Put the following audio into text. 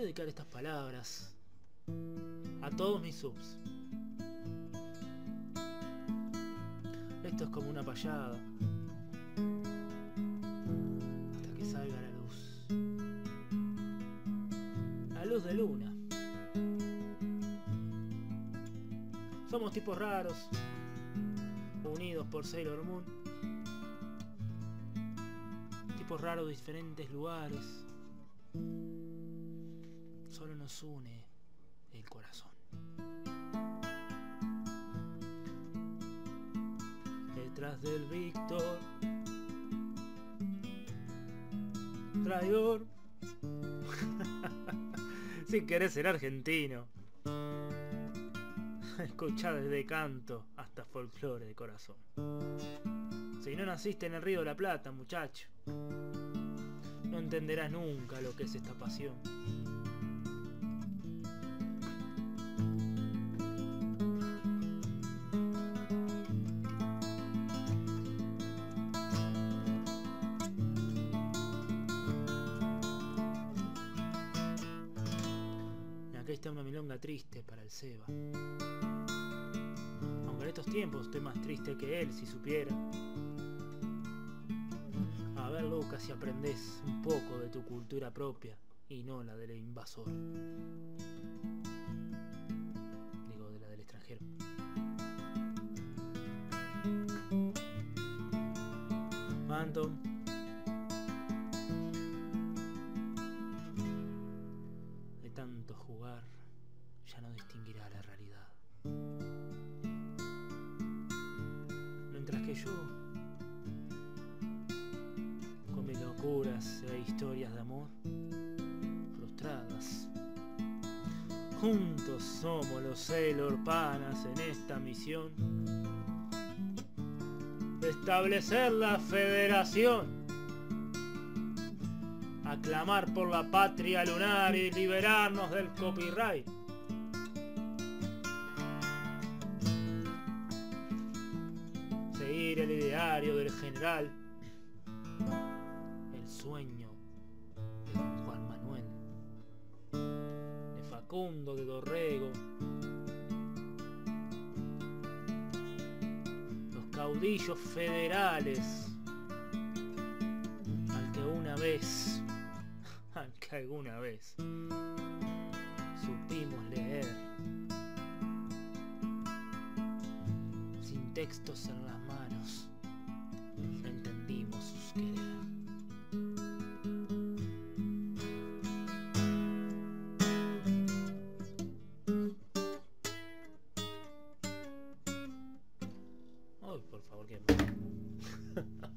dedicar estas palabras a todos mis subs. Esto es como una payada. Hasta que salga la luz. La luz de luna. Somos tipos raros, unidos por Sailor Moon. Tipos raros de diferentes lugares. Solo nos une el corazón. Detrás del Víctor, traidor. si querés ser argentino. Escuchá desde canto hasta folclore de corazón. Si no naciste en el Río de la Plata, muchacho, no entenderás nunca lo que es esta pasión. Acá está una milonga triste para el Seba. Aunque en estos tiempos estoy más triste que él, si supiera. A ver, Lucas, si aprendes un poco de tu cultura propia y no la del invasor. Digo, de la del extranjero. Phantom. Tanto jugar, ya no distinguirá la realidad. Mientras que yo, con mis locuras e historias de amor, frustradas, juntos somos los Sailor Panas en esta misión de establecer la federación aclamar por la patria lunar y liberarnos del copyright. Seguir el ideario del general, el sueño de don Juan Manuel, de Facundo de Dorrego, los caudillos federales, al que una vez alguna vez. Supimos leer. Sin textos en las manos. No entendimos sus querer Ay, por favor, que